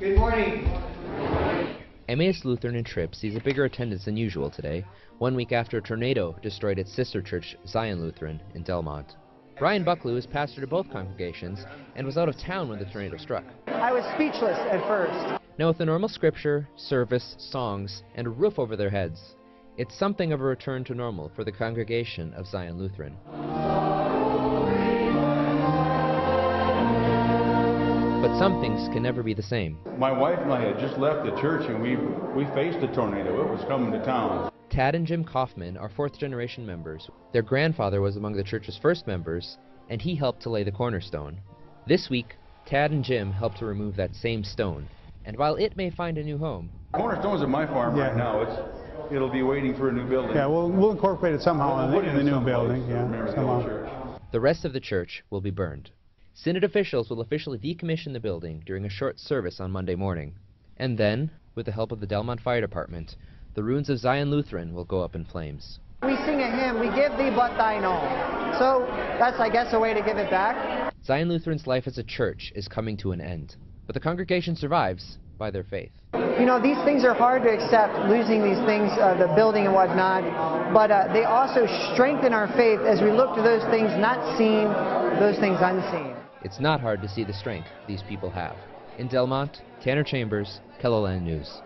Good morning. Emmaus Lutheran in Tripp sees a bigger attendance than usual today, one week after a tornado destroyed its sister church, Zion Lutheran, in Delmont. Brian Bucklew is pastor to both congregations and was out of town when the tornado struck. I was speechless at first. Now, with the normal scripture, service, songs, and a roof over their heads, it's something of a return to normal for the congregation of Zion Lutheran. But some things can never be the same. My wife and I had just left the church and we, we faced a tornado. It was coming to town. Tad and Jim Kaufman are fourth generation members. Their grandfather was among the church's first members, and he helped to lay the cornerstone. This week, Tad and Jim helped to remove that same stone, and while it may find a new home, Cornerstone's at my farm Yeah. right now. It's, it'll be waiting for a new building. Yeah, we'll, we'll incorporate it somehow in We'll the, in the new building, yeah, Mary Hill somehow. Church. the rest of the church will be burned. Synod officials will officially decommission the building during a short service on Monday morning. And then, with the help of the Delmont Fire Department, the ruins of Zion Lutheran will go up in flames. We sing a hymn, we give thee but thine own. So that's, I guess, a way to give it back. Zion Lutheran's life as a church is coming to an end, but the congregation survives by their faith. You know, these things are hard to accept, losing these things, uh, the building and whatnot, but uh, they also strengthen our faith as we look to those things not seen, those things unseen. It's not hard to see the strength these people have. In Delmont, Tanner Chambers, KELOLAND News.